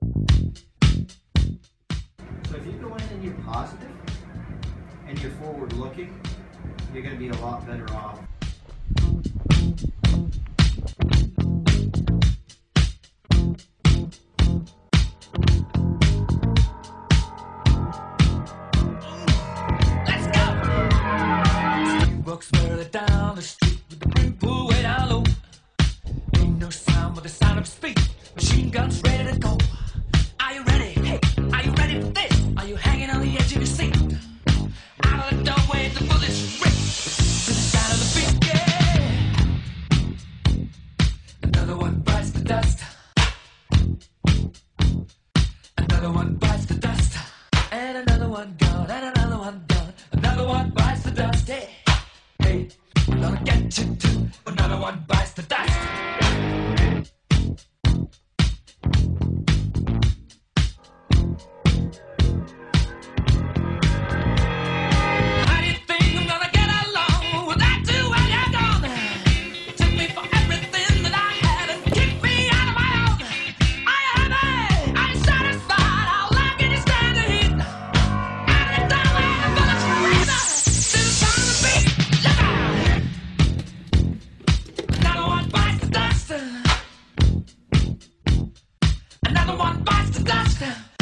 So if you go in and you're positive and you're forward looking, you're going to be a lot better off. Down the street with the brim pulled way down low. Ain't no sound but the sound of speed. Another one bites the dust. Another one bites the dust. And another one gone, and another one gone. Another one bites the dust. Hey, hey, gonna get you too. Another one bites the the one bites the dust.